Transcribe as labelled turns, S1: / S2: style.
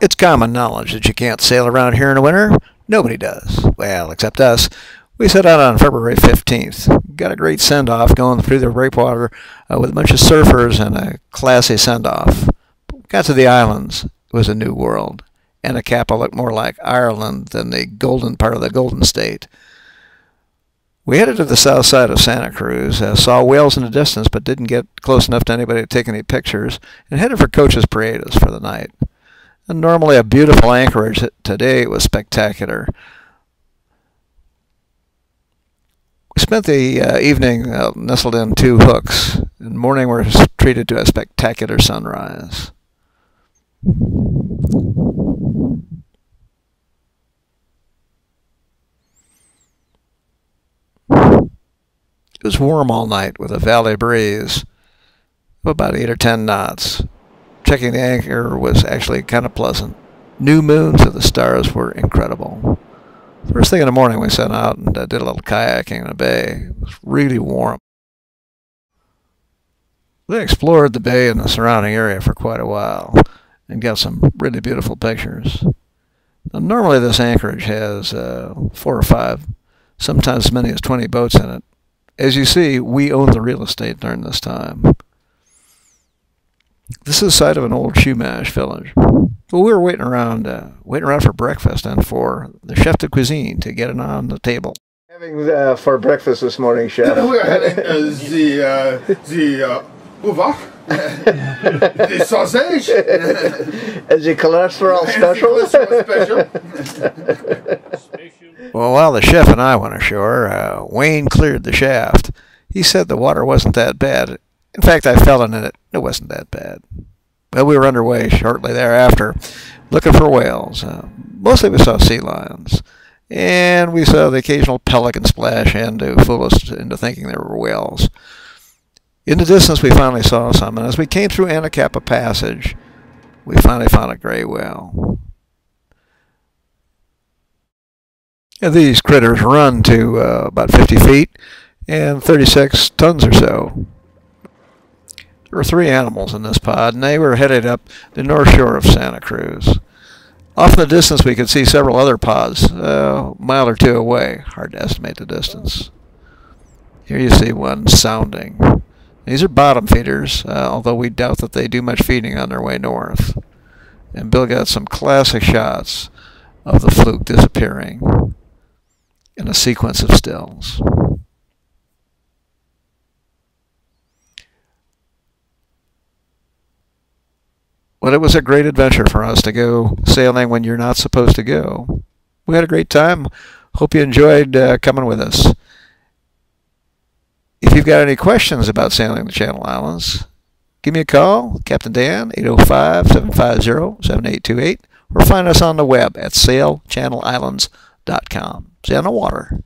S1: It's common knowledge that you can't sail around here in the winter. Nobody does. Well, except us. We set out on February 15th. Got a great send-off going through the breakwater uh, with a bunch of surfers and a classy send-off. Got to the islands. It was a new world. And a Anacapa looked more like Ireland than the golden part of the Golden State. We headed to the south side of Santa Cruz, uh, saw whales in the distance but didn't get close enough to anybody to take any pictures, and headed for Coches Prietos for the night. And normally a beautiful anchorage, today it was spectacular. We spent the uh, evening uh, nestled in two hooks, and morning we were treated to a spectacular sunrise. It was warm all night with a valley breeze of about 8 or 10 knots. Checking the anchor was actually kind of pleasant. New moon, so the stars were incredible. First thing in the morning, we set out and uh, did a little kayaking in the bay. It was really warm. We explored the bay and the surrounding area for quite a while and got some really beautiful pictures. Now, normally this anchorage has uh, four or five, sometimes as many as 20 boats in it. As you see, we owned the real estate during this time. This is the site of an old Chumash village. Well, we were waiting around, uh, waiting around for breakfast and for the chef de cuisine to get it on the table.
S2: Having uh, for breakfast this morning, chef.
S3: We're having uh, the uh, the uh, the sausage,
S2: Is the cholesterol special?
S3: special.
S1: Well, while the chef and I went ashore, uh, Wayne cleared the shaft. He said the water wasn't that bad. In fact, I fell in it. It wasn't that bad. Well, we were underway shortly thereafter, looking for whales. Uh, mostly we saw sea lions. And we saw the occasional pelican splash in to fool us into thinking there were whales. In the distance, we finally saw some, and as we came through Anacapa Passage, we finally found a gray whale. And these critters run to uh, about 50 feet and 36 tons or so. There were three animals in this pod, and they were headed up the north shore of Santa Cruz. Off in the distance, we could see several other pods, uh, a mile or two away. Hard to estimate the distance. Here you see one sounding. These are bottom feeders, uh, although we doubt that they do much feeding on their way north. And Bill got some classic shots of the fluke disappearing in a sequence of stills. But it was a great adventure for us to go sailing when you're not supposed to go. We had a great time. Hope you enjoyed uh, coming with us. If you've got any questions about sailing the Channel Islands, give me a call, Captain Dan, 805-750-7828, or find us on the web at sailchannelislands.com. Sail on the water.